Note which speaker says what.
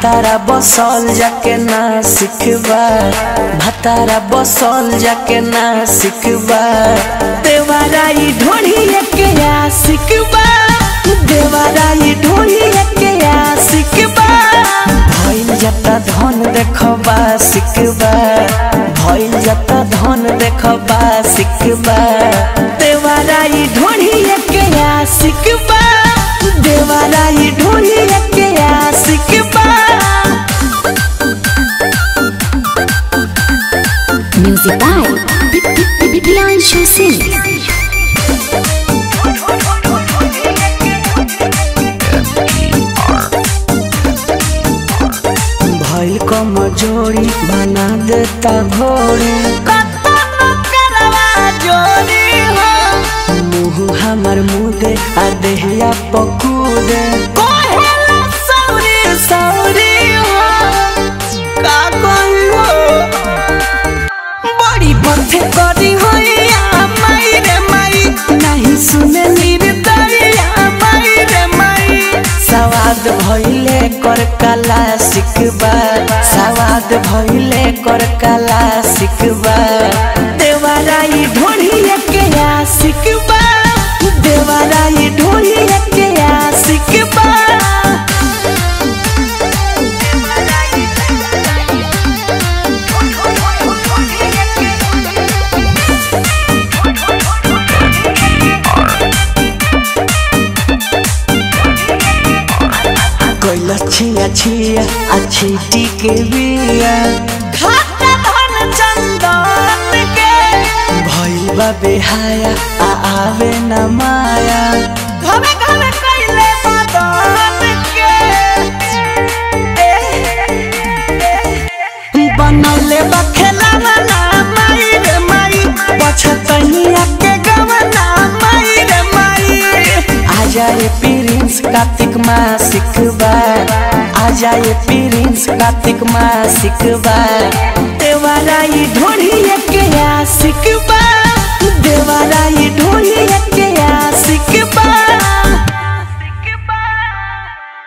Speaker 1: भतारा बसल जाके ना सिखबा। भतारा बसल जाके ना सिखबा। देवाराई ढोढ़ी के या सिखबा। देवाराई ढोढ़ी के या सिखबा। भइल जाता धन देखबा, सिखबा। भइल जाता धन देखबा, सिखबा। भइल जोड़ी बना देता घोड़ी। मुँह हमर मुदे आ देहिया पकूदे भइले कर कला सिखबा सवाद भैले कर कला सिखबा देवाराई ढोढ़िया छिया अच्छी टीके बिया। खाता धन चंदन के। भइल बेहाया आ आवे न माया। घरे घरे कैले मदन के। बनले बा खेलावा माई रे माई। पछतनिया के गवना माई रे माई। आजा ये प्रिंस कार्तिक माँ सिखबा आजा ये प्रिंस कार्तिक मासिक सिखबा देवाराई एक के या